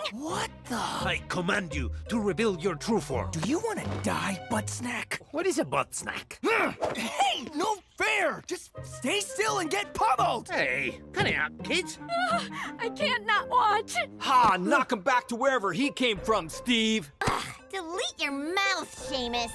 anything? What the? I command you to rebuild your true form. Do you want to die, butt snack? What is a butt snack? hey, no fair! Just stay still and get pummeled! Hey, cut it out, kids. I can't not watch. Ha! Knock him back to wherever he came from, Steve. Ugh, delete your mouth, Seamus.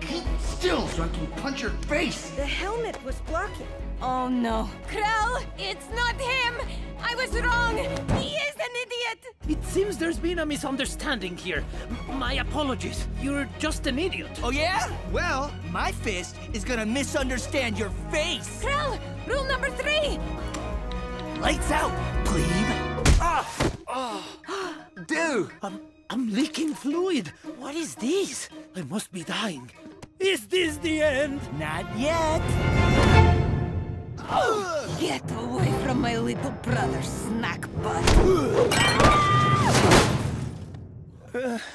Keep still so I can punch your face! The helmet was blocking. Oh no. Krel, it's not him! I was wrong! He is an idiot! It seems there's been a misunderstanding here. M my apologies. You're just an idiot. Oh yeah? Well, my fist is gonna misunderstand your face! Krel, rule number three! Lights out, plebe! Ah! Oh. Dude! I'm, I'm leaking fluid. What is this? I must be dying. Is this the end? Not yet! Get away from my little brother, snack butt. Whoa.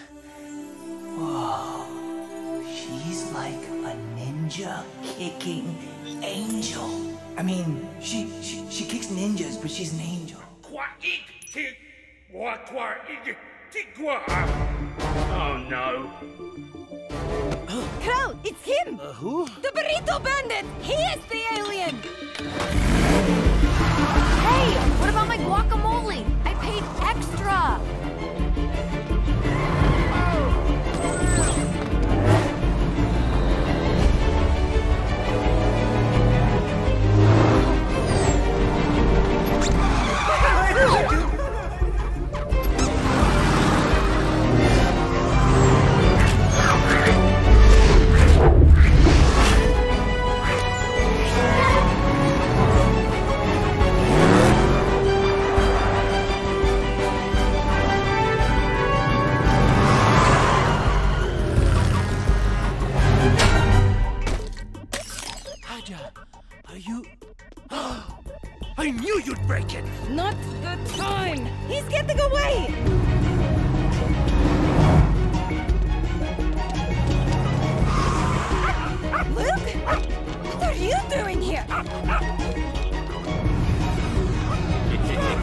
Oh, she's like a ninja kicking angel. I mean, she, she, she kicks ninjas, but she's an angel. Oh no. Crow, it's him! Uh, who? The burrito bandit! He is the alien! Are you... I knew you'd break it! Not the time! He's getting away! Luke? What are you doing here?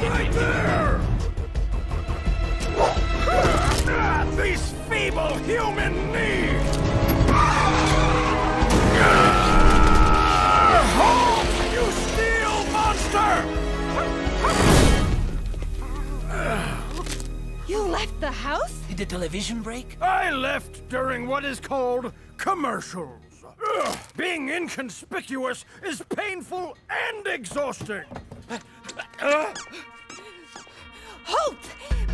Right there! These feeble human needs! Did the television break? I left during what is called commercials. Ugh, being inconspicuous is painful and exhausting. Uh, uh. Halt!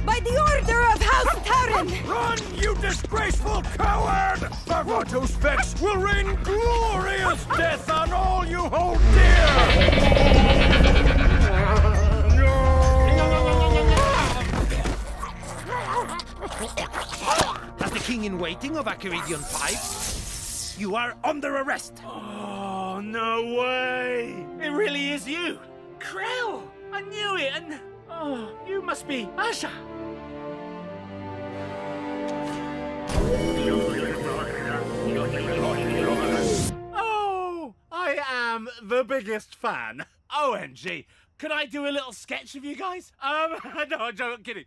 By the order of House Tarron! Run, you disgraceful coward! Varvatos Vex will rain glorious death on all you hold dear! Waiting of Akiridion 5, you are under arrest. Oh, no way! It really is you! Krel! I knew it, and... Oh, you must be Aja! Oh, I am the biggest fan. OMG. Could I do a little sketch of you guys? Um, no, I'm joking, kidding.